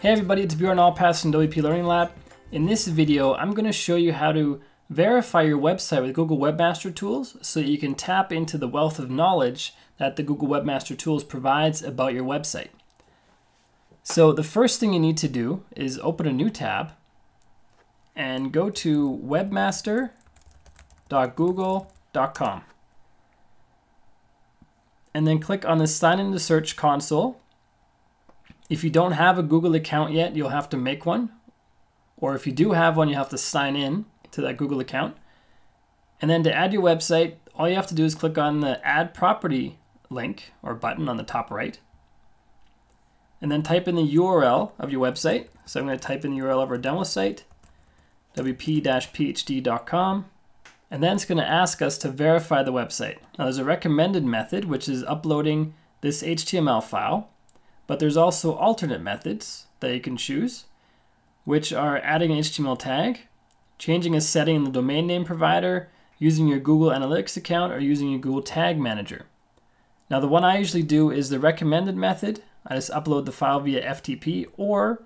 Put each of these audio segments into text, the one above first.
Hey everybody, it's Bjorn Allpass from WP Learning Lab. In this video, I'm going to show you how to verify your website with Google Webmaster Tools so you can tap into the wealth of knowledge that the Google Webmaster Tools provides about your website. So the first thing you need to do is open a new tab and go to webmaster.google.com. And then click on the sign into search console. If you don't have a Google account yet, you'll have to make one. Or if you do have one, you have to sign in to that Google account. And then to add your website, all you have to do is click on the add property link or button on the top right. And then type in the URL of your website. So I'm going to type in the URL of our demo site, wp-phd.com. And then it's going to ask us to verify the website. Now there's a recommended method, which is uploading this HTML file. But there's also alternate methods that you can choose, which are adding an HTML tag, changing a setting in the domain name provider, using your Google Analytics account, or using your Google Tag Manager. Now the one I usually do is the recommended method. I just upload the file via FTP, or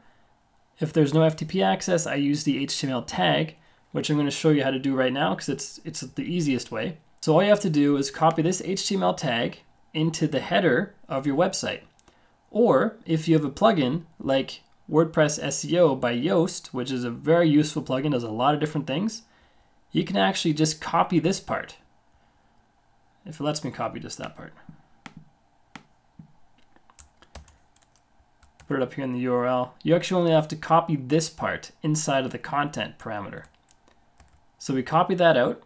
if there's no FTP access, I use the HTML tag, which I'm going to show you how to do right now because it's, it's the easiest way. So all you have to do is copy this HTML tag into the header of your website. Or if you have a plugin like WordPress SEO by Yoast, which is a very useful plugin, does a lot of different things, you can actually just copy this part. If it lets me copy just that part. Put it up here in the URL. You actually only have to copy this part inside of the content parameter. So we copy that out.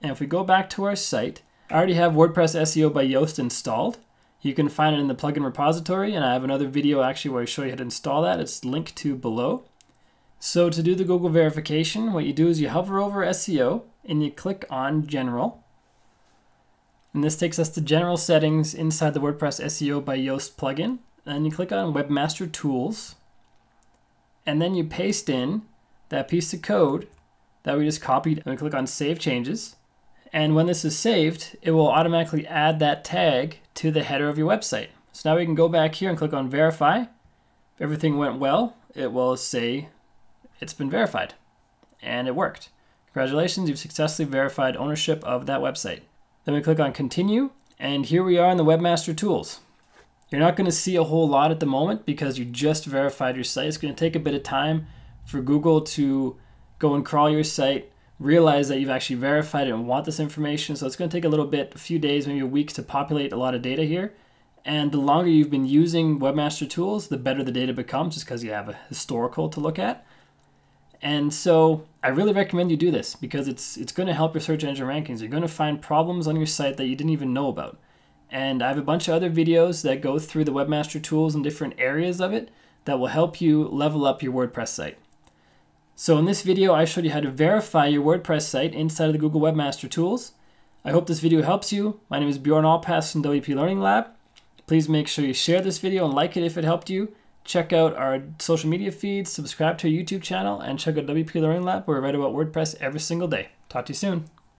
And if we go back to our site, I already have WordPress SEO by Yoast installed. You can find it in the plugin repository, and I have another video actually where I show you how to install that. It's linked to below. So to do the Google verification, what you do is you hover over SEO and you click on General. And this takes us to General Settings inside the WordPress SEO by Yoast plugin. And you click on Webmaster Tools. And then you paste in that piece of code that we just copied and we click on Save Changes. And when this is saved, it will automatically add that tag to the header of your website. So now we can go back here and click on verify. If everything went well, it will say it's been verified and it worked. Congratulations, you've successfully verified ownership of that website. Then we click on continue and here we are in the Webmaster Tools. You're not going to see a whole lot at the moment because you just verified your site. It's going to take a bit of time for Google to go and crawl your site, realize that you've actually verified it and want this information. So it's going to take a little bit, a few days, maybe a week to populate a lot of data here. And the longer you've been using Webmaster Tools, the better the data becomes just because you have a historical to look at. And so I really recommend you do this because it's it's going to help your search engine rankings. You're going to find problems on your site that you didn't even know about. And I have a bunch of other videos that go through the Webmaster Tools and different areas of it that will help you level up your WordPress site. So in this video, I showed you how to verify your WordPress site inside of the Google Webmaster Tools. I hope this video helps you. My name is Bjorn Allpass from WP Learning Lab. Please make sure you share this video and like it if it helped you. Check out our social media feeds, subscribe to our YouTube channel, and check out WP Learning Lab where we write about WordPress every single day. Talk to you soon.